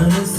Honestly.